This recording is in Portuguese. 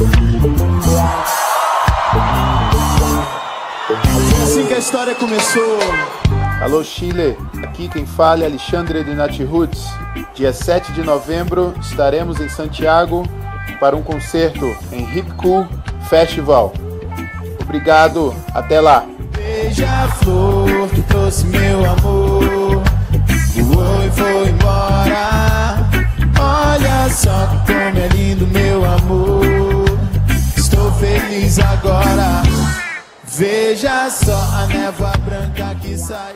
Foi assim que a história começou. Alô Chile, aqui quem fala é Alexandre de Nat Roots. Dia 7 de novembro estaremos em Santiago para um concerto em Hip Cool Festival. Obrigado, até lá. Beija-flor que trouxe meu amor. Voou e foi agora. Veja só a névoa branca que sai.